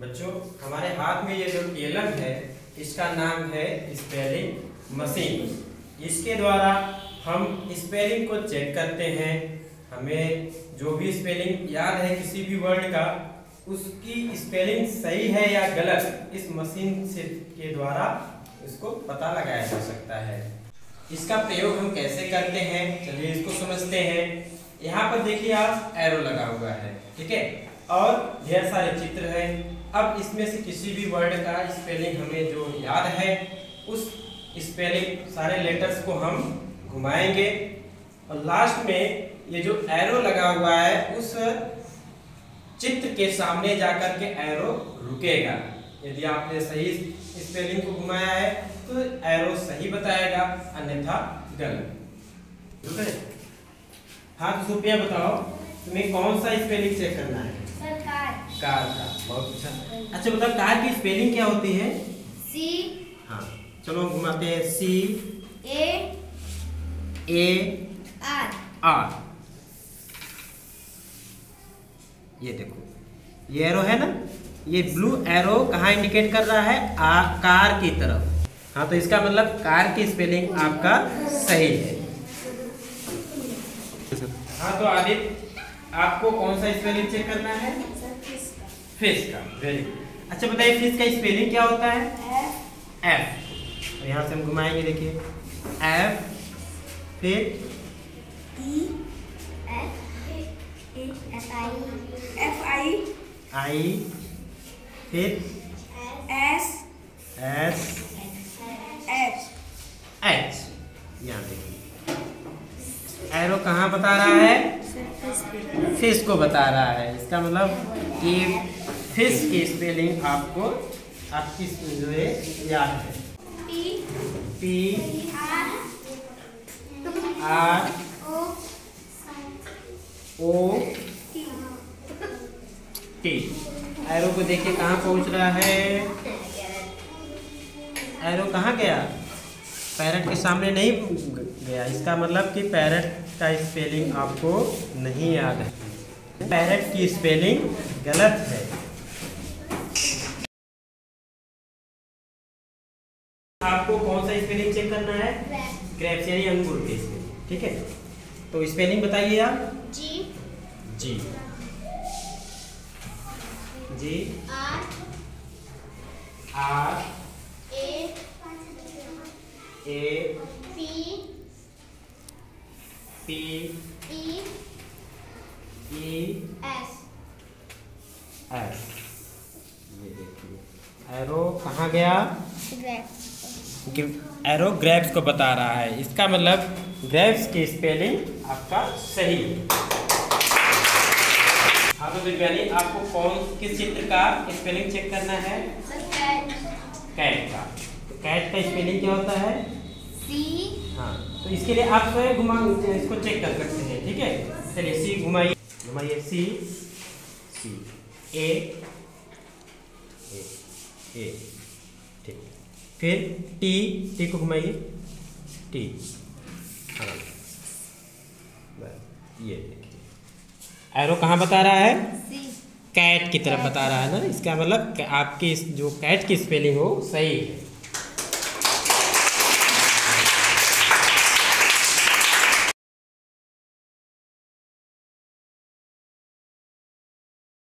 बच्चों, हमारे हाथ में ये जो केलम है, इसका नाम है स्पेलिंग मशीन इसके द्वारा हम स्पेलिंग को चेक करते हैं। हमें जो भी स्पेलिंग याद है किसी भी वर्ड का, उसकी स्पेलिंग सही है या गलत, इस मशीन से के द्वारा इसको पता लगाया जा सकता है। इसका प्रयोग हम कैसे करते हैं, चलिए इसको समझते हैं। यहाँ पर देखिए आप एरो लगा हुआ है, ठीक है? और ढेर सारे चित्र हैं। अब इसमें से किसी भी वर्ड का स्पेलिंग हमें जो याद है, उस स्पेलिंग सारे लेटर्स को हम घुमाएँगे। और लास्ट में ये जो एरो लगा हुआ है, उस चित्र के सामने जाकर के एरो रुकेगा। यदि आपने सही स्पेलिंग को घुमाया है तो एरो सही बताएगा, अन्यथा गलत। हाँ तो सुप्रिया बताओ, तुम्हें कौन सा स्पेलिंग चेक करना है? कार का बहुत अच्छा। अच्छा बताओ कार की स्पेलिंग क्या होती है? सी हाँ चलो घुमाते हैं। सी ए ए आर आर ये देखो ये एरो है ना? ये ब्लू एरो कहाँ इंडिकेट कर रहा है? आ, कार की तरफ़। हाँ तो इसका मतलब कार की स्पेलिंग आपका सही है। हाँ तो आदित्य आपको कौन सा स्पेलिंग चेक करना है? फ़िश का वेरी गुड अच्छा बताइए फ़िश का स्पेलिंग क्या होता है? एफ़ तो यहाँ से हम घुमाएँगे देखिए। एफ़ फिर? एफ़ आई आई फिर एस एस एच एच यहाँ देखिए। एरो कहाँ बता रहा है? फ़िश को बता रहा है। इसका मतलब कि फ़िश की स्पेलिंग आपको आपकी जो है याद है। P R O T arrow को देखिए कहाँ पहुँच रहा है? एरो कहाँ गया? पैरट के सामने नहीं गया। इसका मतलब कि पैरट का स्पेलिंग आपको नहीं याद है। पैरट की स्पेलिंग गलत है। आपको कौन सा स्पेलिंग चेक करना है? ग्रेप्स यानी अंगूर के स्पेलिंग ठीक है? तो स्पेलिंग बताइए आप। जी G G R R A A P P E E S S ये देखिए। एरो कहाँ गया? एरो ग्रेप्स को बता रहा है। इसका मतलब ग्रेप्स की स्पेलिंग आपका सही। है तो विज्ञानी आपको कौन किस चित्र का स्पेलिंग चेक करना है? कैट का। तो कैट का स्पेलिंग क्या होता है? सी हाँ तो इसके लिए आप स्वयं घुमा इसको चेक कर सकते हैं ठीक है? चलिए सी घुमाइए घुमाइए सी सी ए ए ए ठीक। फिर टी टी को घुमाइए टी हाँ। ये देखिए। एरो कहाँ बता रहा है? कैट की तरफ़ बता रहा है ना इसका मतलब आपकी जो कैट की स्पेलिंग हो सही है।